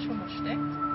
schon mal steckt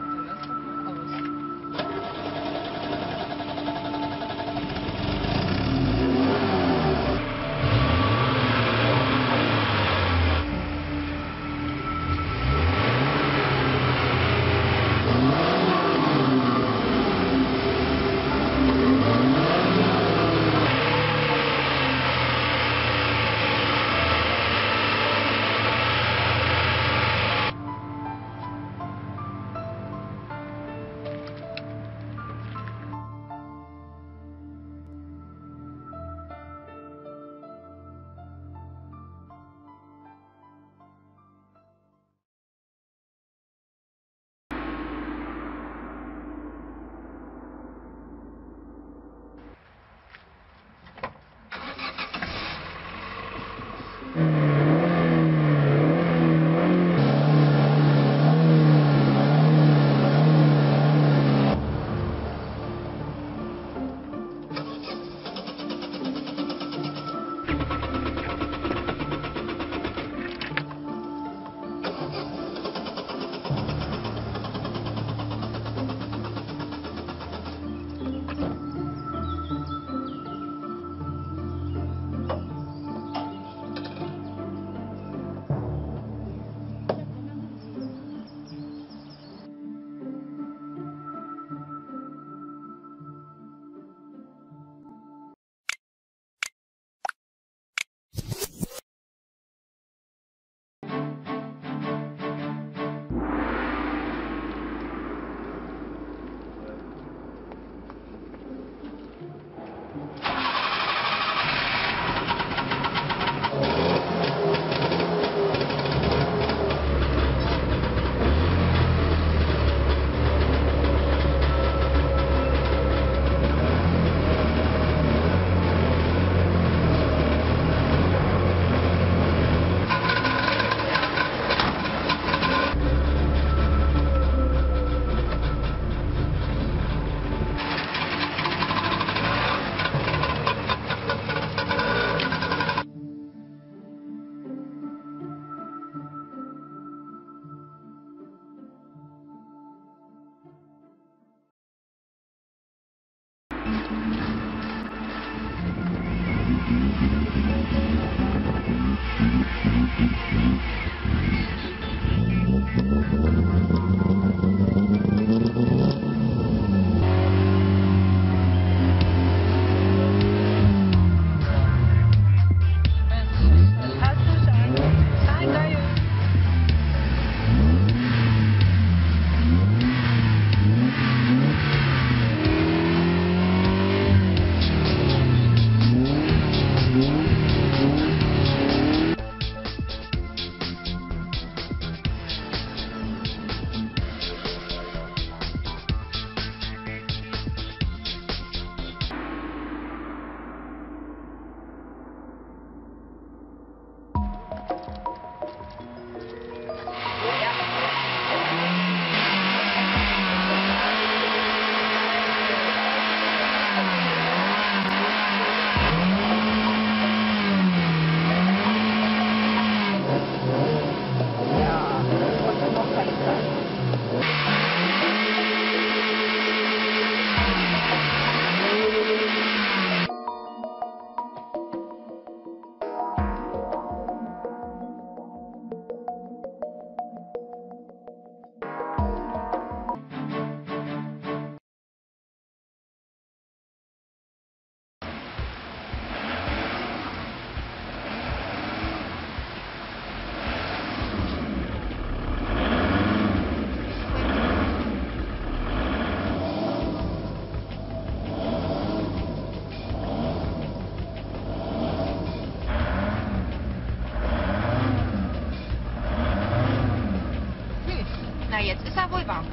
你散会吧